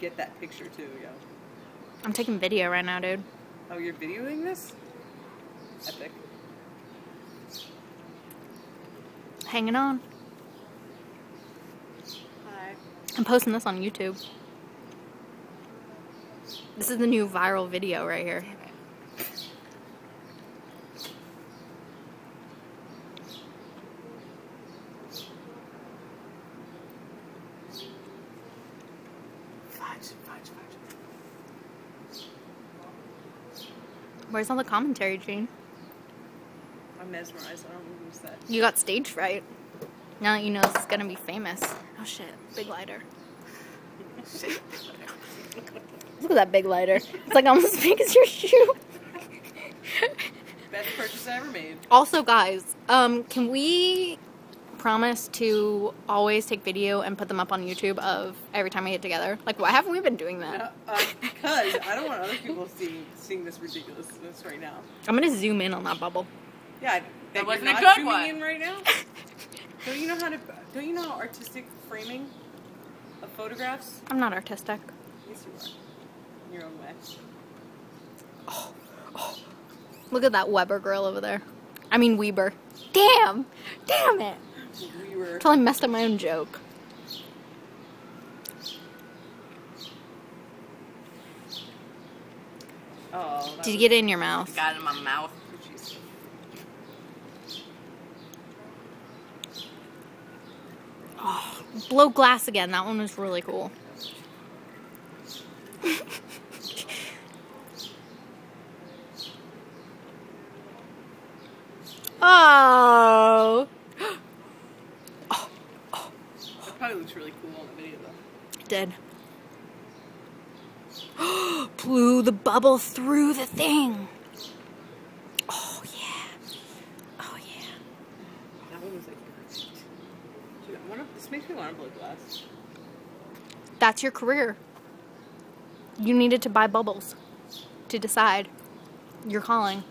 get that picture too, yo. I'm taking video right now, dude. Oh, you're videoing this? Epic. Hanging on. Hi. I'm posting this on YouTube. This is the new viral video right here. Fudge, fudge, fudge. Where's all the commentary, Gene? I'm mesmerized. I don't know who's that. You got stage fright. Now that you know this is gonna be famous. Oh shit, big lighter. Look at that big lighter. It's like almost as big as your shoe. Best purchase I ever made. Also, guys, um, can we promise to always take video and put them up on YouTube of every time we get together? Like, why haven't we been doing that? Uh, uh, because I don't want other people seeing seeing this ridiculousness right now. I'm gonna zoom in on that bubble. Yeah, I- That you're wasn't a good zooming one. in right now. don't you know how to? Don't you know artistic framing of photographs? I'm not artistic. Yes, you are. In your own way. oh Look at that Weber girl over there. I mean Weber. Damn! Damn it! We were. Until I messed up my own joke. Oh. Did you get it in your mouth? Got in my mouth. Jeez. Blow glass again. That one was really cool. oh! Really cool on the video though. Did. Blew the bubble through the thing. Oh, yeah. Oh, yeah. That one was like perfect. Dude, this makes me want to blow glass. That's your career. You needed to buy bubbles to decide your calling.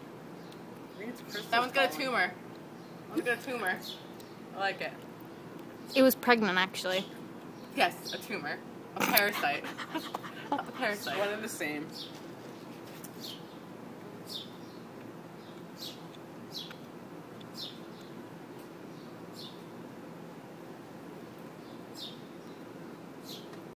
I think it's Crystal's That one's got a tumor. That one's got a tumor. I like it. It was pregnant, actually. Yes, a tumor. A parasite. a parasite. One and the same.